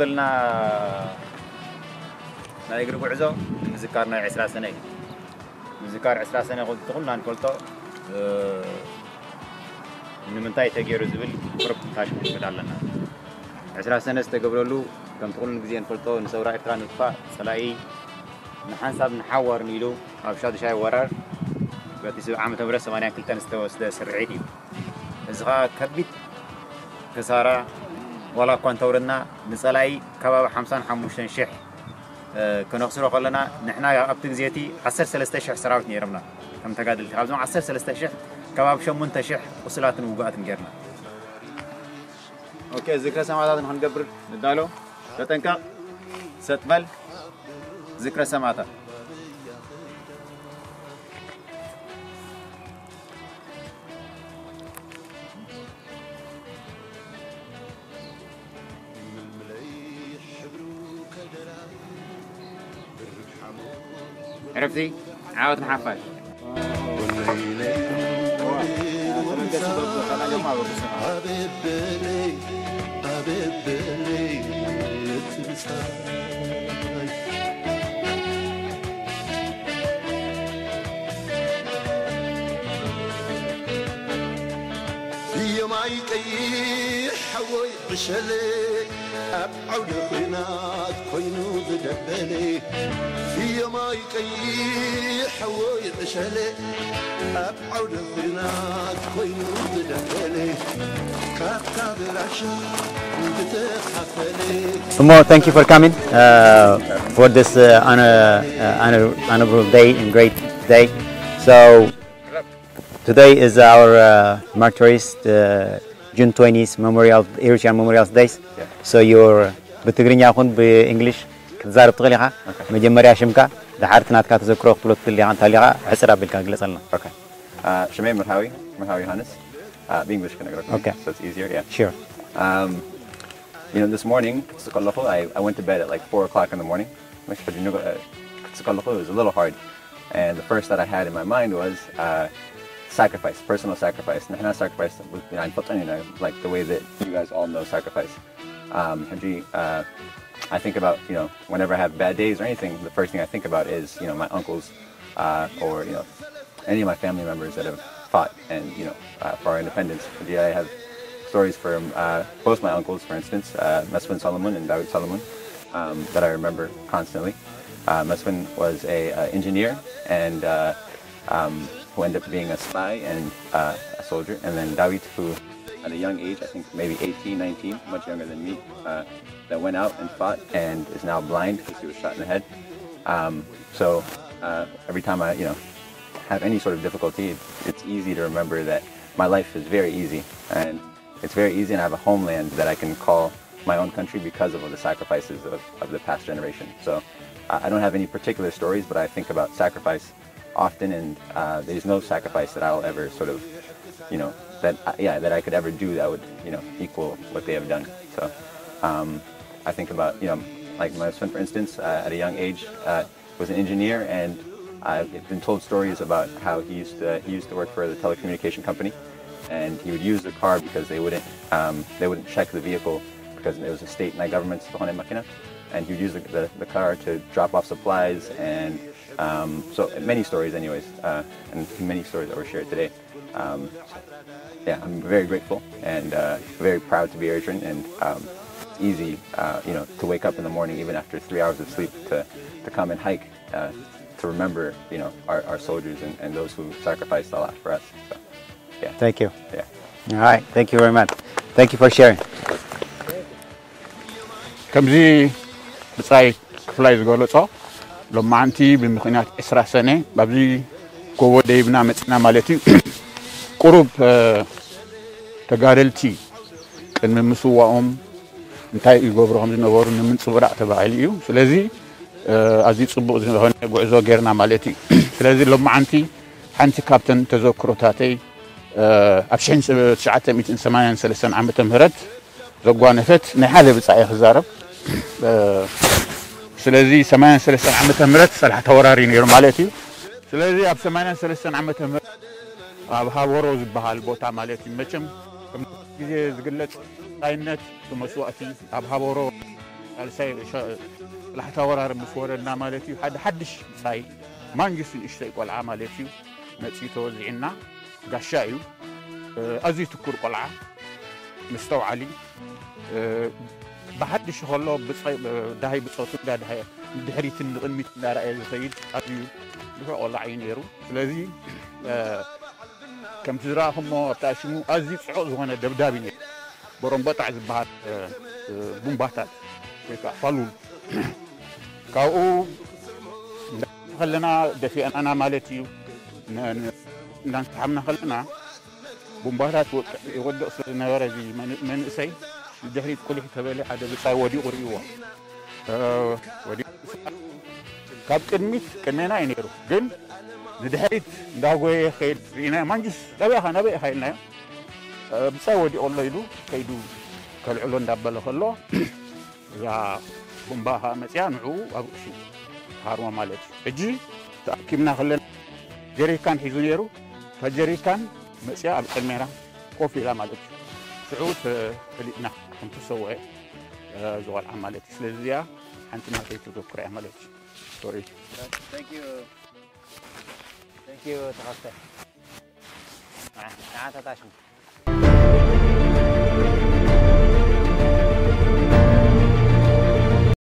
ዘለና ናይ እግሪ ጉዕዞ ንምዝካር ናይ 20 ሰነ እዩ ምዝካር 20 ሰነ ኩልና ንፈልጦ ንምንታይ ተገይሩ ዝብል ቁርብ ታሽሙ ንብል ኣለና 20 ሰነ ዝተገብረሉ ከምቲ ኩሉ ግዜ ንፈልጦ ንሰብራ ኤርትራ ንጥፋእ ፀላኢ ንሓንሳብ ንሓዋርን ኢሉ ኣብ ሻድሻይ ወራር በቲ ስብ ዓመተ ምህረት 82 ዝተወስደ ስርዒት እዩ እዚ ከዓ ከቢድ ክሳራ ولا كون تورنا نصلاي كباب 55 شح كنخسرو قلنا نحنا ابت غزيتي 10 3 شح سراوت نيرمنا كم تقادل ابزون 10 3 شح كباب 8 شح وصلات وقعت نجرنا اوكي ذكرى سماعات نحن نقبر ندالو تتنكا ستبل ذكرى سماعات عرفتي؟ عاود ما حفاش يوم حوي بشلي أب عود خينات خينو في ما يقي حوي بشلي أب عود خينات خينو thank you for coming uh, for this uh, honor, uh, honor, honorable day and great day. So today is our uh, Martyrs June 20th Memorial Irishian Memorial Days. So you're بتقرينيا خون بإنجليش كذار بتقولي خا مجمري عشمك ده حارت نات كات زكرو خبلو is عن تالي خا حسرة بالكانجليس لنا. Okay. Uh, شمي مرهاوي مرهاوي هانس uh, بإنجليش كنا قرأ. Okay. So it's easier yeah. Sure. Um, you know this morning سكالوفو I I went to bed at like four o'clock in the morning. مش بدي نقول سكالوفو was a little hard and the first that I had in my mind was uh, sacrifice, personal sacrifice, and hana sacrifice like the way that you guys all know sacrifice. Um, uh, I think about, you know, whenever I have bad days or anything, the first thing I think about is, you know, my uncles uh, or, you know, any of my family members that have fought and, you know, uh, for our independence. Haji, I have stories from uh, both my uncles, for instance, uh, Meswin Solomon and David Solomon, um, that I remember constantly. Uh, Meswin was an uh, engineer and uh, um, who ended up being a spy and uh, a soldier, and then Dawit, who at a young age, I think maybe 18, 19, much younger than me, uh, that went out and fought and is now blind because he was shot in the head. Um, so uh, every time I, you know, have any sort of difficulty, it's, easy to remember that my life is very easy and it's very easy and I have a homeland that I can call my own country because of the sacrifices of, of the past generation. So I don't have any particular stories, but I think about sacrifice often, and uh, there's no sacrifice that I'll ever sort of, you know, that uh, yeah that I could ever do that would you know equal what they have done. So um, I think about you know like my son for instance uh, at a young age uh, was an engineer and I've been told stories about how he used to he used to work for the telecommunication company and he would use the car because they wouldn't um, they wouldn't check the vehicle because it was a state and government's honey machina and he'd use the, the, the car to drop off supplies and um, so many stories anyways uh, and many stories that were shared today um, so, yeah i'm very grateful and uh, very proud to be eritrean and um, it's easy uh, you know to wake up in the morning even after three hours of sleep to, to come and hike uh, to remember you know our, our soldiers and, and, those who sacrificed a lot for us so, yeah thank you yeah all right thank you very much thank you for sharing ብፃይ ክፍላይ ዝገለፆ ሎማዓንቲ ብምክንያት ዕስራ ሰነ ኣብዚ ጎቦ ደይብና መፅና ማለት እዩ ቁሩብ ተጋደልቲ ቅድሚ ምስዋኦም እንታይ ይገብሮም ዝነበሩ ንምንፅብራቅ ተባሂሉ እዩ ስለዚ ኣዝዩ ፅቡቅ ዝኮነ ጉዕዞ ገይርና ማለት እዩ ስለዚ ሎማዓንቲ ሓንቲ ካብተን ተዘክሮታተይ ኣብ 1983 ዓ ም ዘጓነፈት ናይ ሓደ ብፃኢ ክዛረብ ስለዚ 83 ዓመተ ምህረት ዝሰርሓ ተወራሪ ነይሩ ማለት እዩ ስለዚ ኣብ 83 ዓመተ ምህረት ኣብ ሃበሮ ዝበሃል ቦታ ማለት እዩ መቸም ግዜ ዝግለፅ ታይነት መስዋእቲ ኣብ ሃበሮ ሳልሳይ ላሕታ ወራር ምስ ወረድና ማለት እዩ ሓደ ሓድሽ ሳይ ማንጅስ ንእሽተይ ቆልዓ ማለት እዩ መፅኡ ተወዚዕና ጋሻ እዩ ኣዝዩ ትኩር ቆልዓ ምስተውዓሊ بحد شغله بس دهي بصوت ده دهي دهري تنقل ميت نار أي زيد أبي بقى الله عيني رو لذي آه، كم تزرع هم تاشمو أزيد صعود وأنا دبدابيني برم بطع زبعت آه، آه، بوم بطع كيف فلول كاو خلنا دفي أنا أنا مالتي نستحمنا خلنا بمبارات ود أصل نوارزي من من سي الدهري كل حتى بالي عاد بيصاي ودي قريوا آه ودي كاب كنميت كنينا ينيرو جن ندهيت داغوي خيل فينا مانجس دابي خانا بي خيلنا آه بيصاي ودي اون لايدو كيدو كالعلو ندابلو خلو يا بمباها مسيانعو ابو شي هارما مالك اجي تاكيمنا خلنا جري كان حيزونيرو فجري كان مسيا ابو كميرا كوفي لا مالك سعود آه، فليتنا آه كنت سوى آه، زوال عمالتي سلزيا حنت ما تيتلقى كرة عمالتي سوري Thank you Thank you تغطي نعم تعال تعال